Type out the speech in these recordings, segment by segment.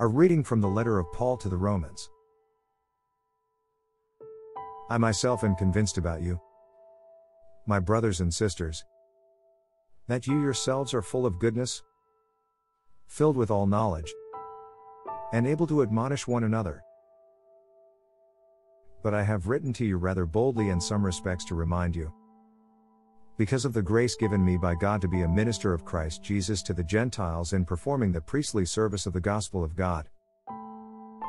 A reading from the letter of Paul to the Romans. I myself am convinced about you, my brothers and sisters, that you yourselves are full of goodness, filled with all knowledge, and able to admonish one another. But I have written to you rather boldly in some respects to remind you because of the grace given me by God to be a minister of Christ Jesus to the Gentiles in performing the priestly service of the gospel of God,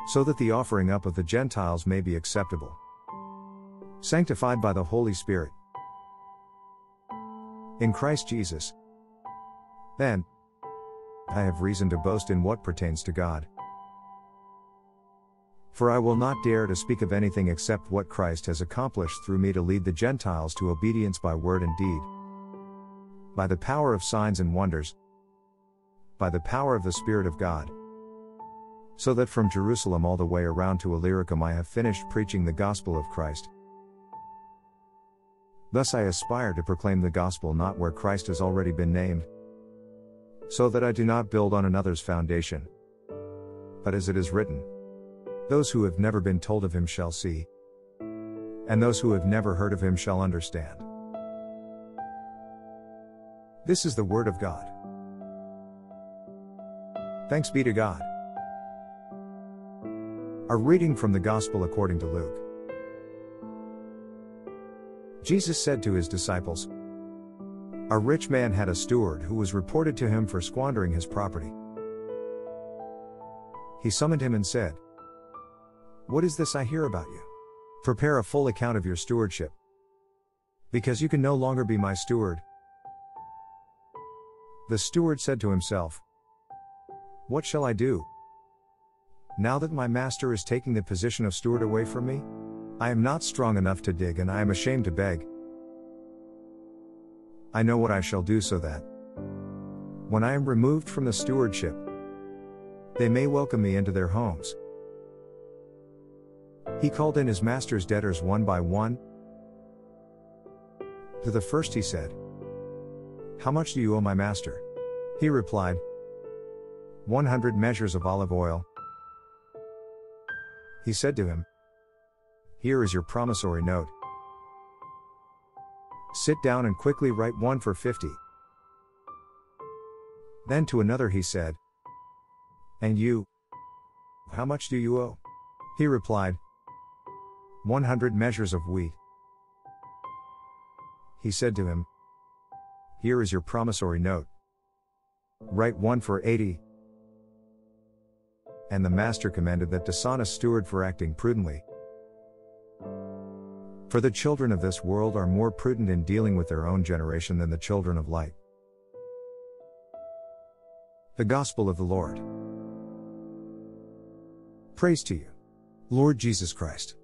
so that the offering up of the Gentiles may be acceptable, sanctified by the Holy Spirit. In Christ Jesus. Then, I have reason to boast in what pertains to God. For I will not dare to speak of anything except what Christ has accomplished through me to lead the Gentiles to obedience by word and deed. By the power of signs and wonders. By the power of the Spirit of God. So that from Jerusalem all the way around to Illyricum I have finished preaching the gospel of Christ. Thus I aspire to proclaim the gospel not where Christ has already been named, so that I do not build on another's foundation. But as it is written, those who have never been told of him shall see, and those who have never heard of him shall understand. This is the Word of God. Thanks be to God. A reading from the Gospel according to Luke. Jesus said to his disciples, A rich man had a steward who was reported to him for squandering his property. He summoned him and said, what is this I hear about you? Prepare a full account of your stewardship. Because you can no longer be my steward. The steward said to himself, What shall I do? Now that my master is taking the position of steward away from me, I am not strong enough to dig and I am ashamed to beg. I know what I shall do so that, when I am removed from the stewardship, they may welcome me into their homes. He called in his master's debtors one by one. To the first he said, How much do you owe my master? He replied, 100 measures of olive oil. He said to him, Here is your promissory note. Sit down and quickly write one for 50. Then to another he said, And you? How much do you owe? He replied, 100 measures of wheat. He said to him, Here is your promissory note. Write one for 80. And the master commended that dishonest steward for acting prudently. For the children of this world are more prudent in dealing with their own generation than the children of light. The Gospel of the Lord. Praise to you, Lord Jesus Christ.